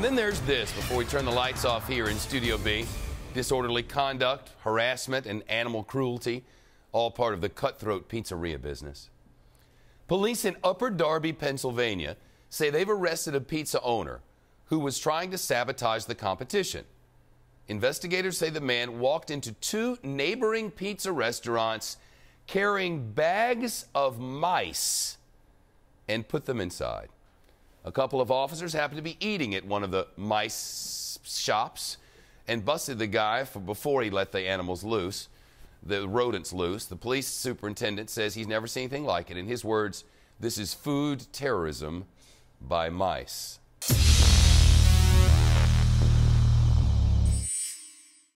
And then there's this before we turn the lights off here in Studio B disorderly conduct, harassment, and animal cruelty, all part of the cutthroat pizzeria business. Police in Upper Darby, Pennsylvania say they've arrested a pizza owner who was trying to sabotage the competition. Investigators say the man walked into two neighboring pizza restaurants carrying bags of mice and put them inside. A couple of officers happened to be eating at one of the mice shops and busted the guy for before he let the animals loose, the rodents loose. The police superintendent says he's never seen anything like it. In his words, this is food terrorism by mice.